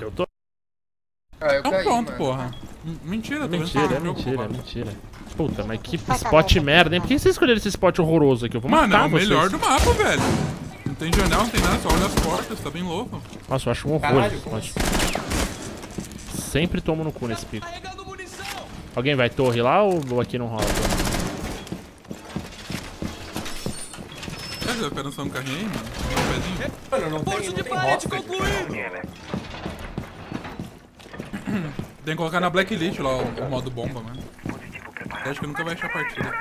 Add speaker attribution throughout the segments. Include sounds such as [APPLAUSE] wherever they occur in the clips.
Speaker 1: Eu tô.
Speaker 2: Ah, eu
Speaker 3: Então
Speaker 2: caí,
Speaker 3: pronto,
Speaker 2: mano.
Speaker 3: porra. Mentira,
Speaker 1: É
Speaker 3: tô vendo
Speaker 1: mentira,
Speaker 3: só
Speaker 1: é
Speaker 3: um jogo
Speaker 1: mentira, é mentira. Puta, mas que spot merda, hein? Por que vocês escolheram esse spot horroroso aqui? Eu vou
Speaker 3: Mano, é o
Speaker 1: vocês.
Speaker 3: melhor do mapa, velho. Não tem janela, não tem nada, só olha as portas, tá bem louco.
Speaker 1: Nossa, eu acho um horror
Speaker 4: Caralho,
Speaker 1: spot. Sempre tomo no cu nesse pico. Alguém vai torre lá ou aqui não rola?
Speaker 3: Será que vai lançar um carrinho aí, mano? Um pezinho?
Speaker 4: Mano, não tem, não tem. [COUGHS]
Speaker 3: Tem que colocar na blacklist lá o, o modo bomba, mano. Eu acho que nunca vai achar a partida.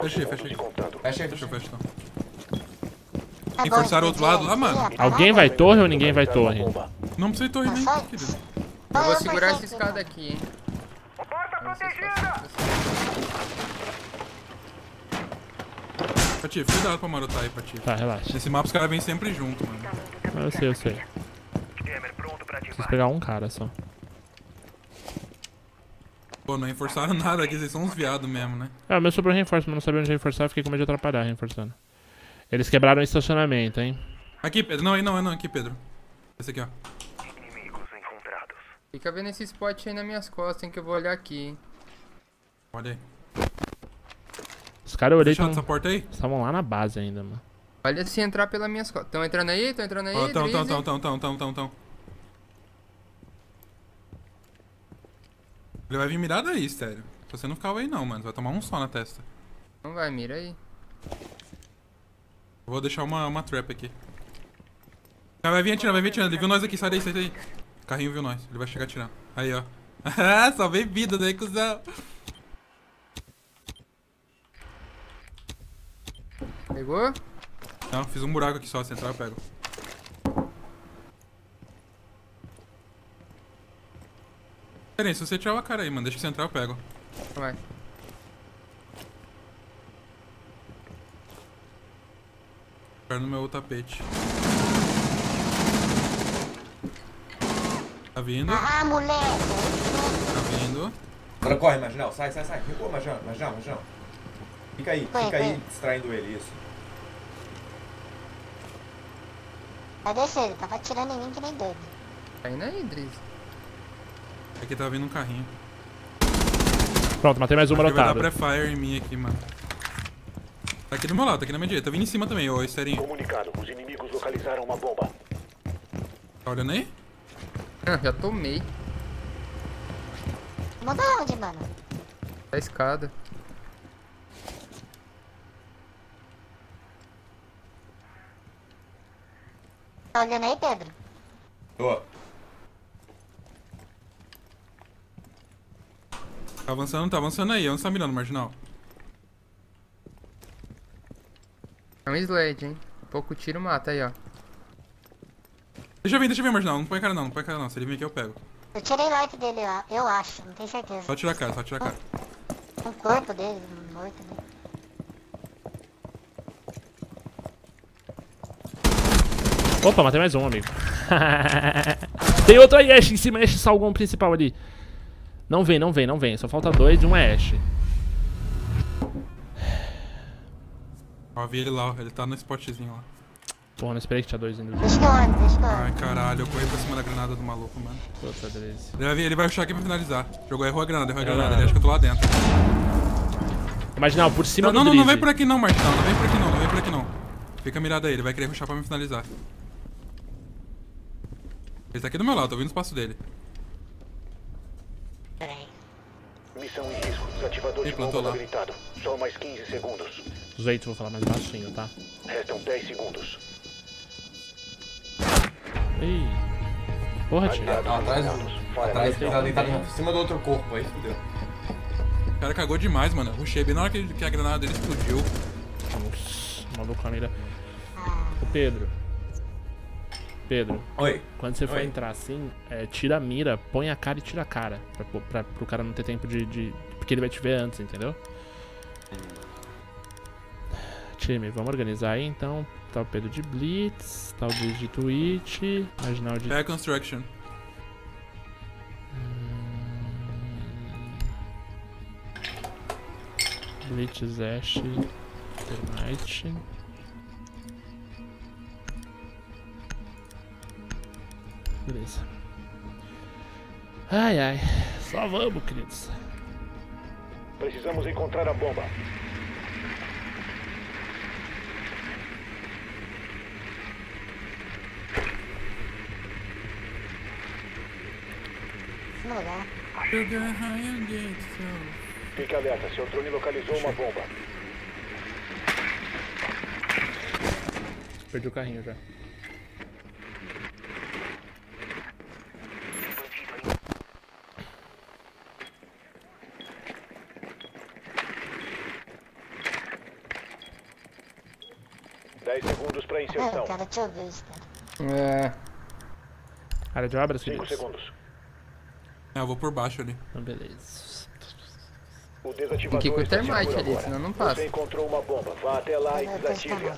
Speaker 3: Fechei, fechei. Deixa eu
Speaker 4: fecha.
Speaker 3: fechar então. Reforçar o outro lado lá, mano?
Speaker 1: Alguém vai torre ou ninguém vai torre?
Speaker 3: Não precisa ir torre nem, querido.
Speaker 2: Eu vou segurar essa escada aqui, hein. Vai ser
Speaker 3: Patife, cuidado pra marotar aí, Patife.
Speaker 1: Tá, relaxa.
Speaker 3: Nesse mapa os caras vêm sempre junto, mano.
Speaker 1: Eu sei, eu sei. Preciso pegar um cara só.
Speaker 3: Pô, não reforçaram [LAUGHS] nada aqui, vocês são uns viados mesmo, né?
Speaker 1: É, o meu sobrou reforço, mas não sabia onde reforçar, eu fiquei com medo de atrapalhar reforçando. Eles quebraram o estacionamento, hein?
Speaker 3: Aqui, Pedro. Não, aí não, aí não, aqui, Pedro. Esse aqui, ó.
Speaker 2: Fica vendo esse spot aí nas minhas costas, hein, que eu vou olhar aqui, hein.
Speaker 3: Olha aí.
Speaker 1: Os caras eu olhei
Speaker 3: Fechado essa
Speaker 1: tão-
Speaker 3: porta aí?
Speaker 1: estavam lá na base ainda, mano.
Speaker 2: Olha se entrar pelas minhas costas. Tão entrando aí? Tão entrando aí?
Speaker 3: Ó, tão, tão,
Speaker 2: Drizzy?
Speaker 3: tão, tão, tão, tão, tão, tão. Ele vai vir mirado aí, sério. Se você não ficava aí não, mano. Você vai tomar um só na testa.
Speaker 2: Não vai, mira aí.
Speaker 3: Eu vou deixar uma, uma trap aqui. Cara, vai vir atirando, vai vir atirando. Ele viu nós aqui, sai daí, sai daí. O carrinho viu nós. Ele vai chegar atirando. Aí, ó. Ah, [LAUGHS] só veio vida daí, cuzão.
Speaker 2: Pegou?
Speaker 3: Não, fiz um buraco aqui só. Se entrar, eu pego. Pera aí, se você tirar a cara aí, mano. Deixa que você entrar, eu pego.
Speaker 2: Vai.
Speaker 3: Ficar no meu tapete. Tá vindo,
Speaker 5: Ah, moleque.
Speaker 3: tá vindo.
Speaker 4: Agora corre, Marginal. Sai, sai, sai. Recua, Marginal, Marginal, Marginal. Fica aí,
Speaker 5: Vai,
Speaker 4: fica aí
Speaker 5: vai.
Speaker 4: distraindo ele, isso.
Speaker 5: Vai descer, ele tava atirando em mim que nem doido.
Speaker 2: Tá indo aí, Drizzy.
Speaker 3: Aqui tá vindo um carrinho.
Speaker 1: Pronto, matei mais um
Speaker 3: Aqui vai dar pré-fire em mim aqui, mano. Tá aqui do meu lado, tá aqui na minha direita. Tá vindo em cima também, ô Esterinho.
Speaker 6: Comunicado, os inimigos localizaram uma bomba.
Speaker 3: Tá olhando aí?
Speaker 2: Ah, já tomei.
Speaker 5: Manda onde, mano?
Speaker 2: Da escada.
Speaker 5: Tá olhando aí, Pedro?
Speaker 4: Tô.
Speaker 3: Tá avançando, tá avançando aí. Onde você tá mirando, marginal?
Speaker 2: É um sled, hein. Pouco tiro mata aí, ó.
Speaker 3: Deixa eu vir, deixa eu vir, marginal. Não põe cara não, não põe cara não. Se ele vir aqui, eu pego.
Speaker 5: Eu tirei life dele, ó, eu acho, não tenho certeza.
Speaker 3: Só tirar a cara, só tirar a cara.
Speaker 5: O corpo dele, morto, né?
Speaker 1: Opa, matei mais um, amigo. [LAUGHS] Tem outro aí, Ash, em cima, Ash, salgão principal ali. Não vem, não vem, não vem. Só falta dois e um é Ash.
Speaker 3: Ó, vi ele lá, ó. Ele tá no spotzinho lá.
Speaker 1: Porra, não esperei que tinha dois ainda.
Speaker 3: Ai, caralho, eu corri pra cima da granada do maluco, mano.
Speaker 1: Puta, Drizzy.
Speaker 3: Ele vai, vir, ele vai rushar aqui pra finalizar. Jogou, errou a granada, errou a granada. Ele acha que eu tô lá dentro.
Speaker 1: Marginal, por cima
Speaker 3: Não, não,
Speaker 1: do
Speaker 3: não,
Speaker 1: Drizzy.
Speaker 3: não vem por aqui não, Martinão. Não vem por aqui não, não vem por aqui não. Fica mirado aí, ele vai querer rushar pra me finalizar. Ele tá aqui do meu lado, tô ouvindo o espaço dele.
Speaker 5: Peraí.
Speaker 6: Missão em risco. Desativador
Speaker 3: Ih,
Speaker 6: de
Speaker 3: plantou
Speaker 6: bomba
Speaker 3: lá.
Speaker 6: habilitado. Só mais 15 segundos.
Speaker 1: Zoito, vou falar mais baixinho, tá?
Speaker 6: Restam 10 segundos.
Speaker 1: Ih. Porra, tio.
Speaker 4: Atrás.
Speaker 6: Falha
Speaker 4: atrás
Speaker 6: na
Speaker 4: tá deitado em cima do outro corpo, aí fudeu.
Speaker 3: O cara cagou demais, mano. Rushei bem na hora que, que a granada dele explodiu.
Speaker 1: Nossa, maluco a mira. Ô, Pedro. Pedro,
Speaker 4: Oi.
Speaker 1: quando você for
Speaker 4: Oi.
Speaker 1: entrar assim, é, tira a mira, põe a cara e tira a cara. Pra, pra, pro cara não ter tempo de, de- Porque ele vai te ver antes, entendeu? Time, vamos organizar aí então. Tá o Pedro de Blitz, tá o Blitz de Twitch, Marginal de.
Speaker 3: É construction.
Speaker 1: Blitz Ash, Beleza. Ai, ai. Só vamos, queridos.
Speaker 6: Precisamos encontrar a bomba.
Speaker 5: Lugar.
Speaker 6: Fique alerta, seu drone localizou uma bomba.
Speaker 1: Perdi o carrinho já.
Speaker 6: Dez segundos para
Speaker 5: É,
Speaker 6: inserção.
Speaker 5: o cara te isso, cara.
Speaker 2: É.
Speaker 1: Área de obras,
Speaker 6: Cinco
Speaker 1: queridos.
Speaker 6: segundos.
Speaker 3: É, eu vou por baixo ali.
Speaker 1: Então, beleza.
Speaker 6: O desativador
Speaker 2: Tem que ir com o
Speaker 6: está
Speaker 2: termite ali,
Speaker 6: agora.
Speaker 2: senão não passa.
Speaker 6: Você encontrou uma bomba. Vá até lá e
Speaker 5: Eu cara.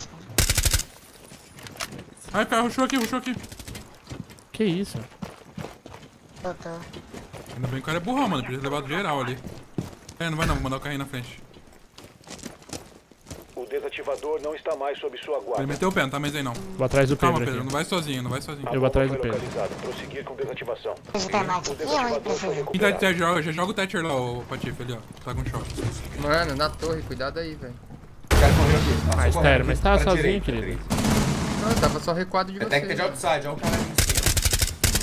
Speaker 3: Ai, cara, rushou aqui, rushou aqui.
Speaker 1: Que isso?
Speaker 5: Voltou.
Speaker 3: Ainda bem que o cara é burrão, mano. Podia ter levado geral ali. É, não vai não, vou mandar o carrinho na frente.
Speaker 6: O desativador não está mais sob sua
Speaker 3: Ele
Speaker 6: guarda.
Speaker 3: meteu o pé, não tá mais aí não.
Speaker 1: Vou atrás do
Speaker 3: Calma,
Speaker 1: Pedro
Speaker 3: Pedro,
Speaker 1: aqui.
Speaker 3: não vai sozinho, não vai sozinho.
Speaker 6: A
Speaker 1: Eu vou atrás do Pedro.
Speaker 6: Prosseguir com desativação.
Speaker 3: Tá de
Speaker 6: recuperado.
Speaker 3: Thatcher, joga, já joga o Thatcher lá, o Patife ali, ó. Tá com choque.
Speaker 2: Mano, na torre, cuidado aí, velho.
Speaker 4: O cara correu aqui.
Speaker 1: Mas,
Speaker 4: aqui
Speaker 1: mas tava
Speaker 4: pra
Speaker 1: sozinho,
Speaker 4: direita,
Speaker 1: querido.
Speaker 2: Não, eu tava só recuado de você.
Speaker 4: Tem que ter de outside, olha o cara ali em cima.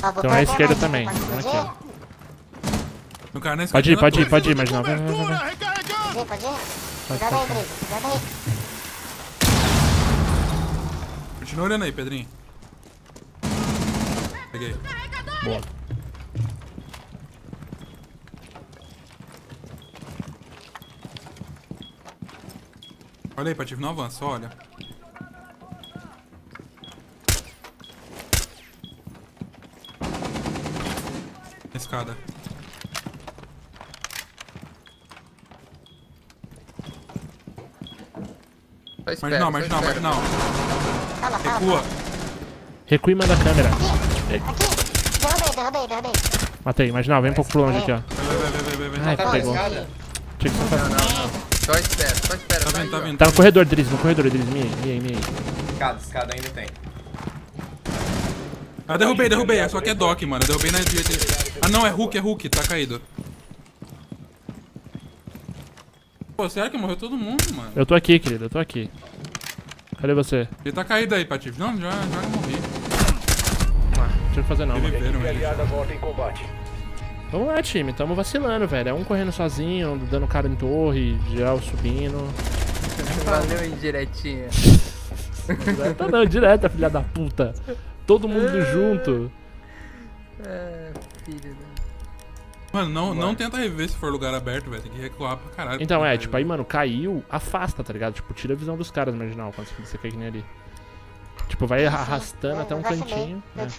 Speaker 5: Ó, vou
Speaker 1: Então
Speaker 5: pôr
Speaker 1: à esquerda também. Aqui,
Speaker 3: No cara na
Speaker 1: Pode ir,
Speaker 3: esquerda,
Speaker 1: pode ir, pode ir, vai, vai.
Speaker 5: Pode ir, pode ir. Cuidado aí. Brisa. Cuidado aí.
Speaker 3: Continua olhando aí, Pedrinho. Peguei.
Speaker 1: Boa.
Speaker 3: Olha aí, Patife, não avança, olha. Escada.
Speaker 2: Espera,
Speaker 3: Marginal,
Speaker 2: só
Speaker 3: marginal, marginal.
Speaker 5: Calma, calma.
Speaker 3: Recua.
Speaker 1: Recua e manda a câmera.
Speaker 5: Aqui, aqui. Derrubei, derrubei, derrubei.
Speaker 1: Matei, Marginal, vem um pouco pro longe aqui, ó. Ai,
Speaker 4: Tá
Speaker 1: pegou. Tinha que ser
Speaker 2: Não, não, não. Só espera, só espera.
Speaker 3: Tá
Speaker 2: só
Speaker 3: vindo,
Speaker 2: aí,
Speaker 3: tá vindo.
Speaker 1: Tá no corredor, Driz, no corredor, Driz. Me, me, me.
Speaker 4: Escada, escada ainda tem.
Speaker 3: Ah, derrubei, derrubei. É só que é dock, mano. Derrubei na direita. Ah, não, é Hulk, é Hulk. Tá caído. Pô, sério que morreu todo mundo, mano?
Speaker 1: Eu tô aqui, querido, eu tô aqui. Cadê você?
Speaker 3: Ele tá caído aí, Patife. Não, já, já morri.
Speaker 1: Ah, não tinha que fazer não,
Speaker 6: morta em combate.
Speaker 1: Vamos lá, time. Tamo vacilando, velho. É um correndo sozinho, dando cara em torre, geral subindo.
Speaker 2: Valeu, indiretinha.
Speaker 1: Tá não, direta, filha da puta. Todo mundo junto.
Speaker 2: É, filho da...
Speaker 3: Mano, não, não tenta rever se for lugar aberto, velho. Tem que recuar pra caralho.
Speaker 1: Então, é, tipo, aí, mano, caiu, afasta, tá ligado? Tipo, tira a visão dos caras, marginal, quando você cai que nem ali. Tipo, vai arrastando
Speaker 5: Eu
Speaker 1: até um cantinho.
Speaker 5: Eu
Speaker 1: né?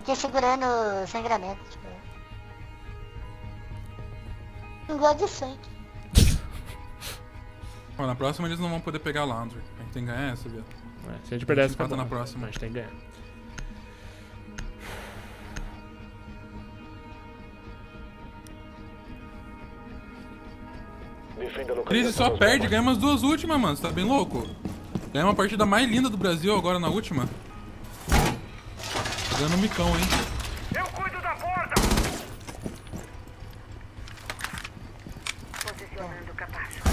Speaker 5: Fiquei segurando o sangramento, tipo. Não gosto de sangue. [LAUGHS]
Speaker 3: Ó, na próxima eles não vão poder pegar a Laundry. A gente tem que ganhar essa, viu?
Speaker 1: É, se a gente perder essa,
Speaker 3: empata
Speaker 1: acabou.
Speaker 3: na próxima.
Speaker 1: A gente tem que ganhar.
Speaker 3: Crise só perde, ganha umas duas últimas, mano. Você tá bem louco? Ganha uma partida mais linda do Brasil agora na última. Dando um micão, hein?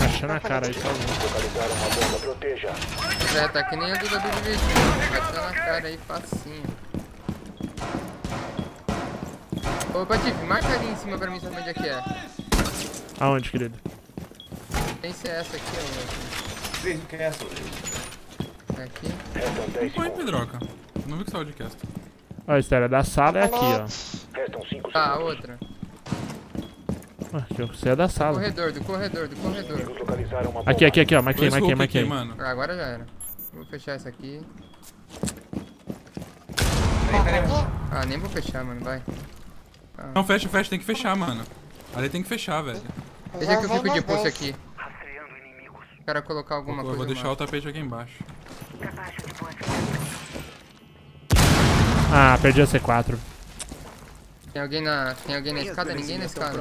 Speaker 1: Achando a cara aí, sozinho.
Speaker 6: Localizaram uma bomba. Proteja.
Speaker 2: Já tá que nem o Duda do Division. Bateu na cara aí, facinho. Ô, Patife, marca ali em cima pra mim saber onde é que é.
Speaker 1: Aonde, querido?
Speaker 2: Que ser essa aqui, ó.
Speaker 4: Três no castle.
Speaker 2: Aqui.
Speaker 6: Restam 10
Speaker 3: Põe. Pedroca. Não vi que saiu de cast.
Speaker 1: Ó, a história da sala é aqui, ó.
Speaker 6: Restam 5
Speaker 2: Tá, outra.
Speaker 1: Ah, Aqui, ó, você é da sala.
Speaker 2: Corredor, do corredor, do corredor.
Speaker 6: Uma bomba.
Speaker 1: Aqui, aqui, aqui, ó. Marquei, marquei,
Speaker 3: Hulk aqui,
Speaker 1: marquei.
Speaker 3: mano.
Speaker 2: Ah, agora já era. Vou fechar essa aqui. Ah, nem vou fechar, mano, vai.
Speaker 3: Não, fecha, fecha. Tem que fechar, mano. Ali tem que fechar, velho.
Speaker 2: Deixa que eu fico de pulso aqui. Quero colocar alguma
Speaker 3: Eu
Speaker 2: coisa.
Speaker 3: vou deixar o tapete aqui embaixo.
Speaker 1: Ah, perdi a C4.
Speaker 2: Tem alguém na. Tem alguém na escada? Ninguém na escada.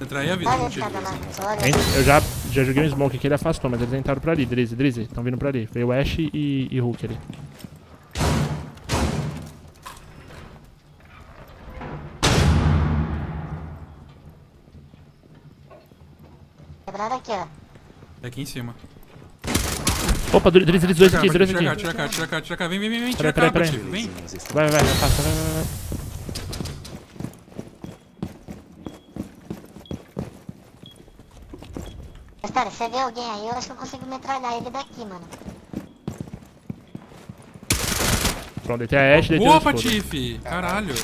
Speaker 3: Entra aí a vida,
Speaker 5: Olha a
Speaker 3: contigo.
Speaker 5: escada lá. Só olha.
Speaker 1: Ent- Eu já, já joguei um smoke aqui, ele afastou, mas eles entraram pra ali. Drizzy, Drizzy, estão vindo pra ali. Veio o Ash e, e Hulk ali.
Speaker 5: Aqui
Speaker 3: em cima.
Speaker 1: Opa, Drizzy, dois
Speaker 3: Tira
Speaker 1: aqui, dois
Speaker 3: tira cá,
Speaker 1: aqui.
Speaker 3: tira cá, tira cá, tira cá. Vem, vem, vem, vem. Tira cá, Patife. Vem.
Speaker 1: Vai, vai, vai, passa, vai, vai, vai.
Speaker 5: Espera, você vê alguém aí, eu acho que eu consigo metralhar ele daqui, mano.
Speaker 1: Pronto, deitei a Ashe, deitei o
Speaker 3: Boa. Patife. Caralho.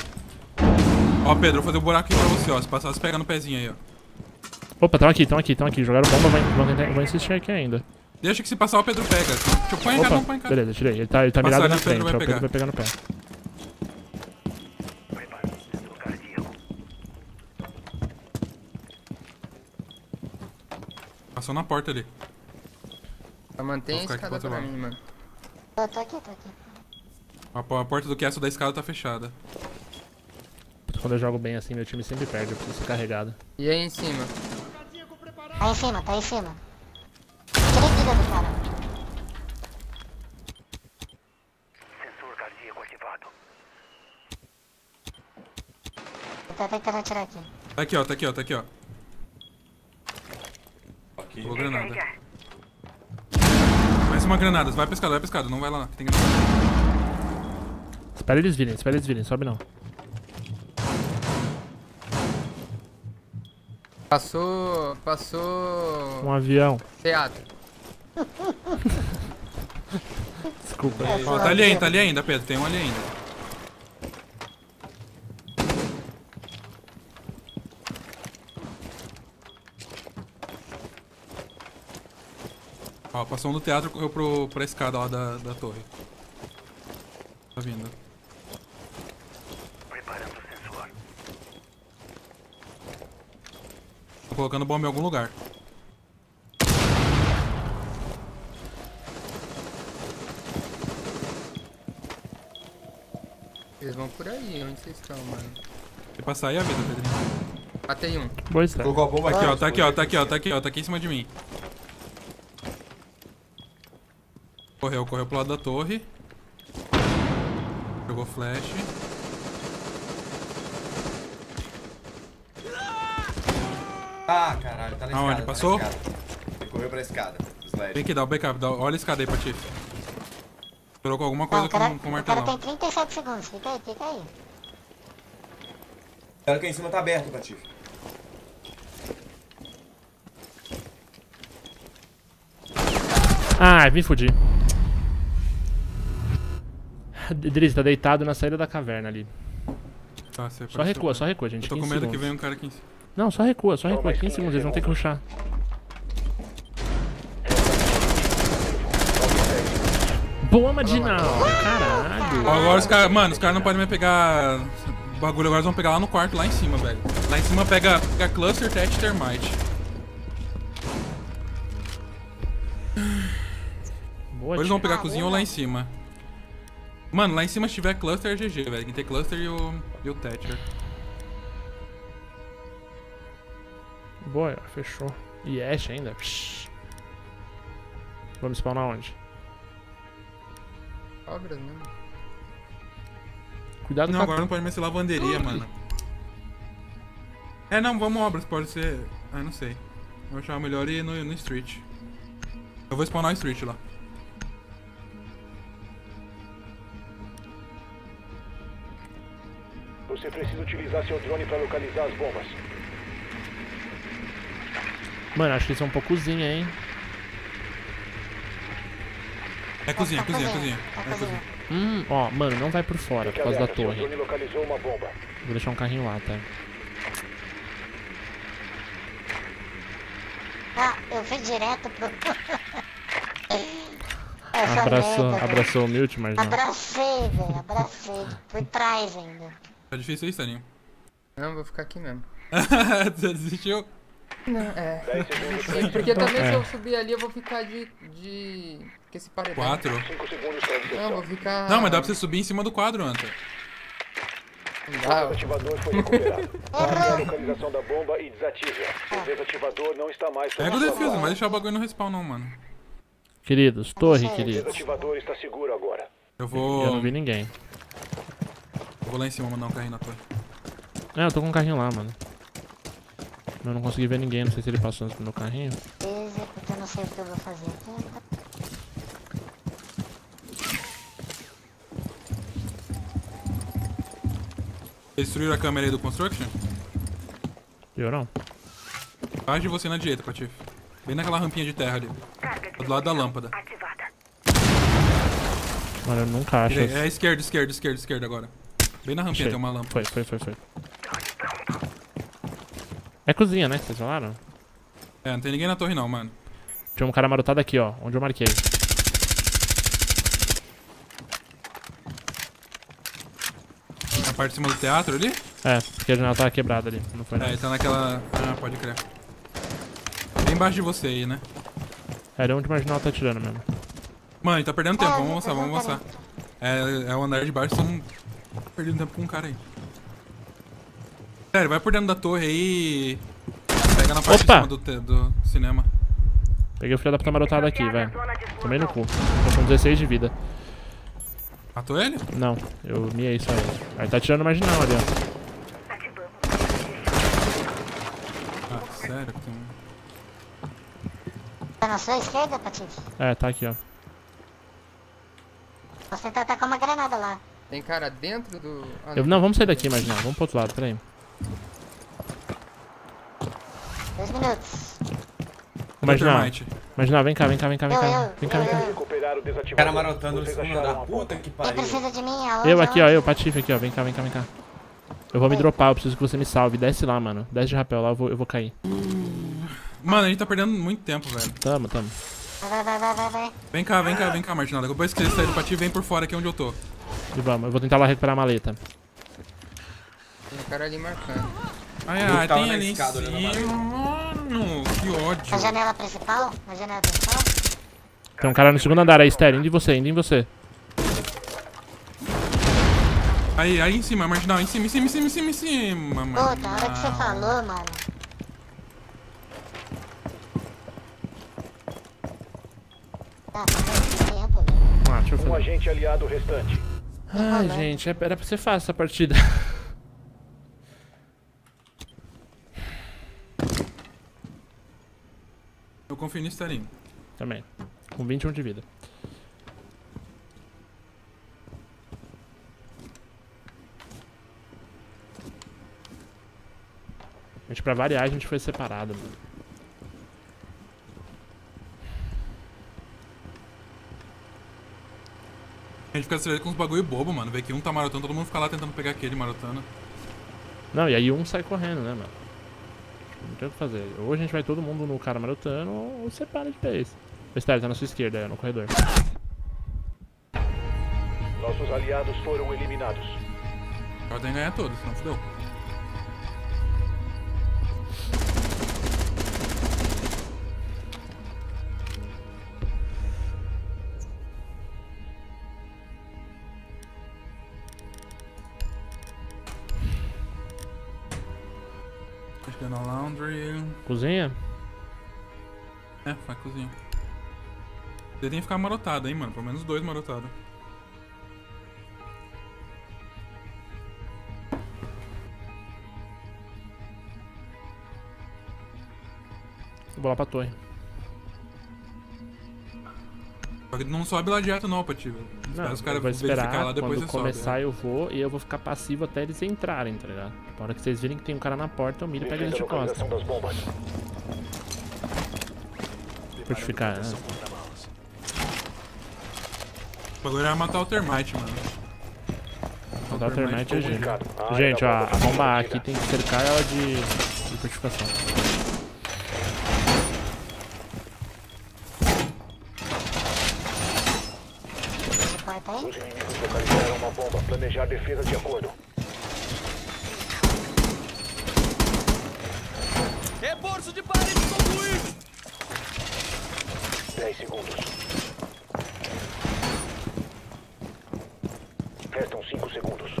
Speaker 3: Ó, Pedro, vou fazer um buraco aqui pra você, ó. Se passar, você pega no pezinho aí, ó.
Speaker 1: Opa, estão aqui, estão aqui, estão aqui. Jogaram bomba, vão, insistir aqui ainda.
Speaker 3: Deixa que se passar o Pedro pega. Deixa eu pôr em casa, não põe em casa.
Speaker 1: beleza, tirei. Ele tá, ele tá mirado na frente, o Pedro
Speaker 3: pegar.
Speaker 1: vai pegar no pé.
Speaker 3: Passou na porta ali.
Speaker 2: Mantém a
Speaker 3: aqui
Speaker 2: escada pra mim, mano.
Speaker 5: Eu tô aqui, tô aqui.
Speaker 3: A, a porta do castle da escada tá fechada.
Speaker 1: Quando eu jogo bem assim, meu time sempre perde, eu preciso ser carregado.
Speaker 2: E aí em cima?
Speaker 5: Tá em cima, tá em cima. Tirei vida do cara.
Speaker 6: Sensor cardíaco ativado.
Speaker 5: Tô tentando atirar aqui.
Speaker 3: Tá aqui, ó, tá aqui, ó, tá aqui, ó.
Speaker 4: Aqui.
Speaker 3: Pulou granada. Mais uma granada. Vai pra escada, vai pra escada. Não vai lá, tem granada.
Speaker 1: Espera eles virem, espera eles virem, sobe não.
Speaker 2: Passou. Passou.
Speaker 1: Um avião.
Speaker 2: Teatro. [LAUGHS]
Speaker 1: Desculpa.
Speaker 3: Ó, tá ali ainda, tá ali ainda, Pedro. Tem um ali ainda. Ó, passou um do teatro e correu pro, pra escada lá da, da torre. Tá vindo.
Speaker 6: Preparando o sensor.
Speaker 3: Tô colocando bomba em algum lugar.
Speaker 2: Eles vão por aí, onde vocês estão, mano?
Speaker 3: Se passar aí a vida, Pedrinho.
Speaker 2: Matei um.
Speaker 1: Boa estrada.
Speaker 4: Colocou a bomba
Speaker 3: Aqui, ó, tá aqui, ó, tá aqui, ó, tá aqui, ó, tá aqui em cima de mim. Correu, correu pro lado da torre. Jogou flash.
Speaker 4: Ah, caralho, tá na
Speaker 3: Aonde?
Speaker 4: escada.
Speaker 3: Passou?
Speaker 4: Tá na escada. Ele correu pra escada. Slash.
Speaker 3: Vem aqui, dá o backup, dá, olha a escada aí, Patife. Colocou alguma
Speaker 5: Não,
Speaker 3: coisa
Speaker 5: o cara,
Speaker 3: com, com
Speaker 5: o cara tem
Speaker 3: martelão.
Speaker 5: 37 segundos. Fica aí, fica aí.
Speaker 4: Olha que em cima tá aberto, Patife.
Speaker 1: Ah, me fudi. Drizzy, tá deitado na saída da caverna ali.
Speaker 3: Tá, você
Speaker 1: Só recua, só recua, gente.
Speaker 3: Eu tô
Speaker 1: 15
Speaker 3: com medo que
Speaker 1: segundos.
Speaker 3: venha um cara aqui em cima.
Speaker 1: Não, só recua, só recua. 15 segundos, eles vão ter que rushar. Boa, Madinal! Caralho!
Speaker 3: Agora os caras. Mano, os caras não podem mais pegar. Bagulho, agora eles vão pegar lá no quarto, lá em cima, velho. Lá em cima pega, pega cluster, tete e termite.
Speaker 1: Boa,
Speaker 3: Ou eles vão pegar a cozinha ou lá em cima. Mano, lá em cima se tiver cluster é GG, velho. Tem que ter cluster e o, e o Thatcher.
Speaker 1: Boa, fechou. E Ash ainda? Psh. Vamos spawnar onde?
Speaker 2: Obras, né?
Speaker 1: Cuidado
Speaker 3: Não, agora não pode mais ser lavanderia, mano. É, não, vamos obras, pode ser. Ah, não sei. Eu achava melhor ir no, no street. Eu vou spawnar o street lá.
Speaker 6: Você precisa utilizar seu drone para localizar as bombas.
Speaker 1: Mano, acho que eles vão pra cozinha, hein?
Speaker 3: É cozinha,
Speaker 5: Tá
Speaker 3: cozinha,
Speaker 5: cozinha,
Speaker 3: cozinha.
Speaker 5: tá
Speaker 3: É cozinha.
Speaker 1: Hum, ó, mano, não vai por fora, por causa da torre. Vou deixar um carrinho lá, tá?
Speaker 5: Ah, eu fui direto pro... [LAUGHS]
Speaker 1: Abraçou,
Speaker 5: merda, velho.
Speaker 1: abraçou o Milt, mas não.
Speaker 5: Abracei, velho, abracei. Por trás ainda.
Speaker 3: Tá difícil isso, Taninho.
Speaker 2: Não, vou ficar aqui mesmo. [LAUGHS]
Speaker 3: Você desistiu?
Speaker 2: Não, é.
Speaker 6: 10 segundos para
Speaker 2: Sim, porque também se
Speaker 1: É.
Speaker 2: eu subir ali eu vou ficar de. de. Que esse paredão.
Speaker 3: Quatro.
Speaker 6: 5 segundos para
Speaker 2: Não, vou ficar.
Speaker 3: Não, mas dá pra você subir em cima do quadro, Anta.
Speaker 2: Não
Speaker 6: O
Speaker 2: dá.
Speaker 6: desativador foi recuperado. Marque a localização da bomba e desative. O desativador não está mais
Speaker 3: Pega o
Speaker 6: guarda.
Speaker 3: vai deixar o bagulho no respawn não, mano.
Speaker 1: Queridos, torre,
Speaker 5: O
Speaker 1: queridos.
Speaker 6: desativador está seguro agora.
Speaker 3: Eu vou.
Speaker 1: Eu não vi ninguém.
Speaker 3: Eu vou lá em cima mandar um carrinho na torre.
Speaker 1: É, eu tô com um carrinho lá, mano. Eu não consegui ver ninguém, não sei se ele passou antes do meu carrinho.
Speaker 5: Beleza, porque eu não sei o que eu vou fazer aqui.
Speaker 3: Destruíram a câmera aí do Construction?
Speaker 1: Eu não.
Speaker 3: Atrás de você na direita, Patife. Bem naquela rampinha de terra ali. Do lado da lâmpada.
Speaker 1: Mano, eu nunca acho.
Speaker 3: Direi- É esquerda, esquerda, esquerda, esquerda agora. Bem na rampinha
Speaker 1: Achei.
Speaker 3: tem uma lâmpada.
Speaker 1: Foi, foi, foi, foi. É cozinha, né? Vocês falaram?
Speaker 3: É, não tem ninguém na torre não, mano.
Speaker 1: Tinha um cara marotado aqui, ó. Onde eu marquei.
Speaker 3: Na parte de cima do teatro ali?
Speaker 1: É, porque a janela tava quebrada ali. Não foi
Speaker 3: É,
Speaker 1: nada.
Speaker 3: ele tá naquela... Ah, pode crer. Bem embaixo de você aí, né?
Speaker 1: É, de onde o marginal tá tirando mesmo.
Speaker 3: Mano, ele tá perdendo tempo. Vamos avançar, vamos avançar. É, é o andar de baixo. Tá perdendo tempo com um cara aí. Sério, vai por dentro da torre aí e... Pega na parte
Speaker 1: Opa!
Speaker 3: de cima do, do cinema.
Speaker 1: Peguei o filho da puta marotado aqui, velho. Tomei no cu. Tô com 16 de vida.
Speaker 3: Matou ele?
Speaker 1: Não, eu miei só ele. Aí tá tirando o marginal ali, ó.
Speaker 3: Ah, sério? que Tem... um-
Speaker 5: Tá na sua esquerda, Patife?
Speaker 1: É, tá aqui, ó.
Speaker 5: Posso tentar atacar uma granada lá.
Speaker 2: Tem cara dentro do. Ah,
Speaker 1: Eu, não, vamos sair daqui, marginal. Vamos pro outro lado, peraí.
Speaker 5: Dois minutos.
Speaker 1: Ô, Marginal,
Speaker 3: Termite.
Speaker 1: marginal, vem cá, vem cá, vem cá, vem cá.
Speaker 5: eu,
Speaker 1: Vem cá, vem cá.
Speaker 5: eu, eu.
Speaker 6: Recuperar o.
Speaker 4: Cara marotando no
Speaker 6: Vocês uma bomba.
Speaker 4: Puta que pariu.
Speaker 5: precisa de mim? Aonde?
Speaker 1: Eu aqui, ó, eu, Patife aqui, ó. Vem cá, vem cá, vem cá. Eu vou me dropar, eu preciso que você me salve. Desce lá, mano. Desce de rapel lá, eu vou, eu vou cair.
Speaker 3: Mano, a gente tá perdendo muito tempo, velho.
Speaker 1: Tamo, tamo.
Speaker 5: Vai, vai, vai, vai, vai.
Speaker 3: Vem cá, vem cá, vem cá, Martinaldo. Depois que você sair do pati, vem por fora aqui onde eu tô.
Speaker 1: E vamos, eu vou tentar lá recuperar a maleta.
Speaker 2: Tem um cara ali marcando.
Speaker 3: Ai, ai, tem
Speaker 4: na
Speaker 3: ali em cima. Mano, que ódio.
Speaker 5: Na janela principal? Na janela principal?
Speaker 1: Tem um cara no segundo andar aí, Estéreo. Indo em você, indo em você.
Speaker 3: Aí, aí em cima, Martinal, em cima, em cima, em cima, em cima, em cima, mano.
Speaker 5: Puta, a hora que você falou, mano. Tá, tá tempo, velho.
Speaker 1: Ah, deixa eu
Speaker 6: Um
Speaker 1: fazer.
Speaker 6: agente aliado restante.
Speaker 1: Ai, gente, é- era pra ser fácil essa partida.
Speaker 3: Confio no Estarinho.
Speaker 1: Também. Com 21 de vida. A gente, pra variar, a gente foi separado, mano.
Speaker 3: A gente fica distraído com uns bagulho bobo, mano. Vê que um tá marotando, todo mundo fica lá tentando pegar aquele marotando.
Speaker 1: Não, e aí um sai correndo, né, mano? Não tem o que fazer. Ou a gente vai todo mundo no cara marotando, ou separa de vez. O Estéreo tá na sua esquerda, é, no corredor.
Speaker 6: Nossos aliados foram eliminados.
Speaker 3: Agora tem que ganhar todos, senão fudeu. Que é na laundry.
Speaker 1: Cozinha?
Speaker 3: É, vai cozinha. Você tem que ficar marotado, hein, mano. Pelo menos dois marotados.
Speaker 1: Vou lá pra torre.
Speaker 3: Só que não sobe lá direto não, Pati.
Speaker 1: Não,
Speaker 3: os
Speaker 1: eu
Speaker 3: caras
Speaker 1: vou esperar,
Speaker 3: lá, depois
Speaker 1: quando
Speaker 3: sobe.
Speaker 1: começar
Speaker 3: né?
Speaker 1: eu vou e eu vou ficar passivo até eles entrarem, tá ligado? Na hora que vocês virem que tem um cara na porta, eu miro e pego eles
Speaker 6: Defenda
Speaker 1: de
Speaker 6: a
Speaker 1: costas.
Speaker 6: localização das bombas.
Speaker 1: Fortificar, né?
Speaker 3: O bagulho era matar o termite, mano.
Speaker 1: Dar o termite é gente.
Speaker 6: A área
Speaker 1: Gente, ó, a
Speaker 6: bomba
Speaker 1: A aqui tem que cercar ela de, de fortificação.
Speaker 5: Esse porta aí?
Speaker 6: Os inimigos localizaram uma bomba. Planejar defesa de acordo.
Speaker 7: Reforço de parede concluído!
Speaker 6: 10 segundos. Restam 5 segundos.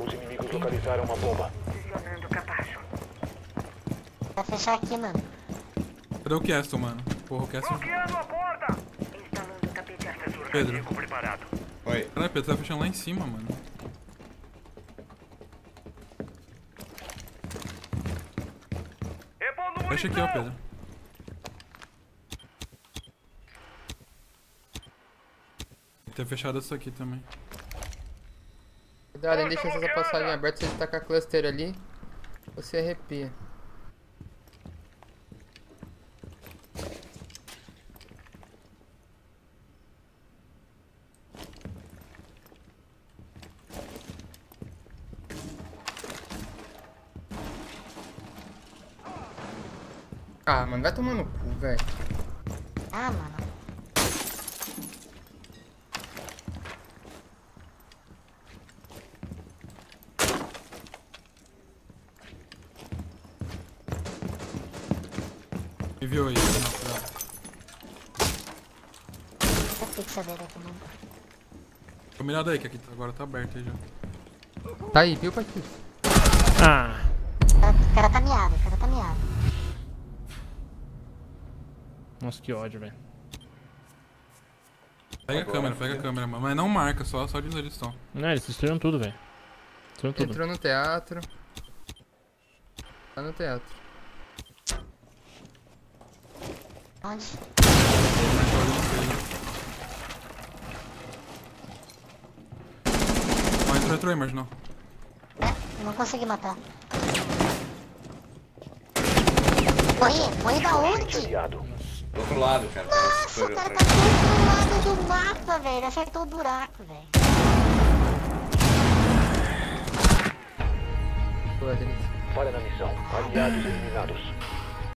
Speaker 6: Os inimigos localizaram uma bomba.
Speaker 5: Vai fechar aqui, mano.
Speaker 3: Cadê o Castle, mano? Porra, o Castle... Pedro.
Speaker 4: Olha Oi.
Speaker 3: Caralho, Pedro, tá fechando lá em cima, mano. Fecha aqui, ó, Pedro. Tem fechado isso aqui também.
Speaker 2: Cuidado, deixa essa passagem aberta. Se ele tacar cluster ali, você arrepia. Ah, mano, vai tomar no cu, velho.
Speaker 5: Ah, mano.
Speaker 3: Me viu aí, não, cuidado.
Speaker 5: Eu fixa dele aqui, mano.
Speaker 3: Combinado aí, que aqui tá- agora tá aberto aí já.
Speaker 2: Tá aí, viu, Paquito?
Speaker 1: Ah,
Speaker 5: O cara- O cara tá miado, o cara tá miado.
Speaker 1: Nossa, que ódio, velho.
Speaker 3: Pega a câmera, pega a câmera, mano. Mas não marca, só, só de onde eles estão.
Speaker 1: Não, eles destruíram tudo, velho. Destruíram tudo.
Speaker 2: Entrou no teatro. Tá no teatro.
Speaker 5: Onde?
Speaker 3: Ó, entrou, entrou aí, Marginal.
Speaker 5: É, não consegui matar. Morri, morri da onde?
Speaker 4: Do outro lado, cara.
Speaker 5: Nossa, o cara tá do outro lado do mapa, velho. Acertou o buraco, velho.
Speaker 6: Falha na missão. Aliados eliminados.